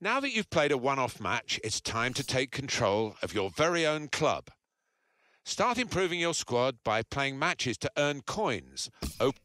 Now that you've played a one-off match, it's time to take control of your very own club. Start improving your squad by playing matches to earn coins. Open